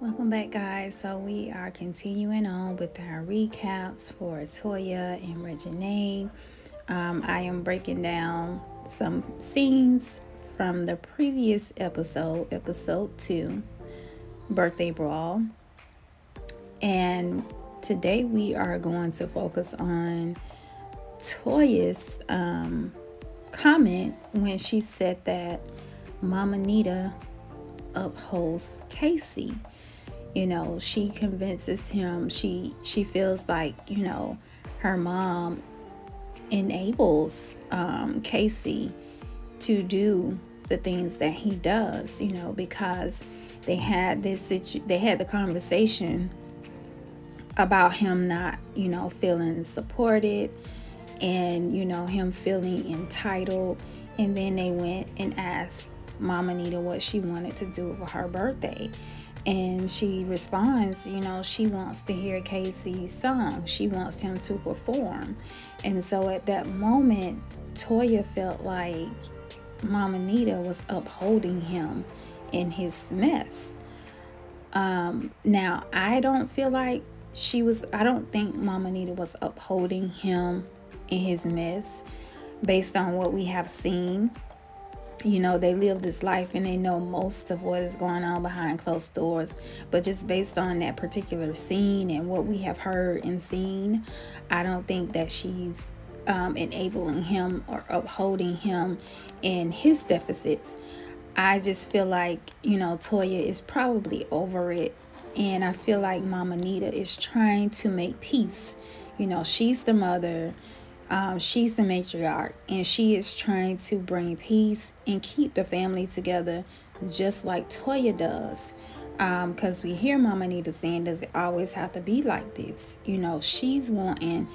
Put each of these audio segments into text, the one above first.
Welcome back, guys. So, we are continuing on with our recaps for Toya and Reginae. Um, I am breaking down some scenes from the previous episode, episode two, Birthday Brawl. And today we are going to focus on Toya's um, comment when she said that Mama Nita upholds Casey you know she convinces him she she feels like you know her mom enables um, casey to do the things that he does you know because they had this situ- they had the conversation about him not you know feeling supported and you know him feeling entitled. And then they went and asked mama nita what she wanted to do for her birthday and she responds, you know, she wants to hear Casey's song. She wants him to perform. And so at that moment, Toya felt like Mama Nita was upholding him in his mess. Um, now, I don't feel like she was, I don't think Mama Nita was upholding him in his mess based on what we have seen you know they live this life and they know most of what is going on behind closed doors. But just based on that particular scene and what we have heard and seen i don't think that she's um, enabling him or upholding him in his deficits. I just feel like you know toya is probably over it. And i feel like mama nita is trying to make peace. You know she's the mother um, she's the matriarch and she is trying to bring peace and keep the family together just like Toya does. Because um, we hear Mama Nita saying, Does it always have to be like this? You know, she's wanting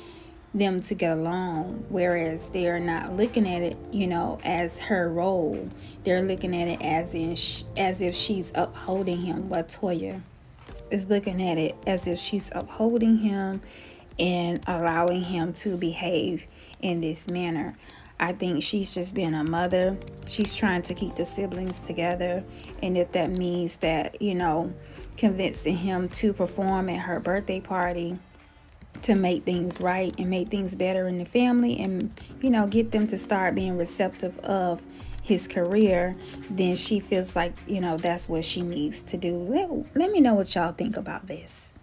them to get along, whereas they're not looking at it, you know, as her role. They're looking at it as in as if she's upholding him. But Toya is looking at it as if she's upholding him and allowing him to behave in this manner. I think she's just being a mother. She's trying to keep the siblings together. And if that means that, you know, convincing him to perform at her birthday party to make things right and make things better in the family and, you know, get them to start being receptive of his career, then she feels like, you know, that's what she needs to do. Let, let me know what y'all think about this.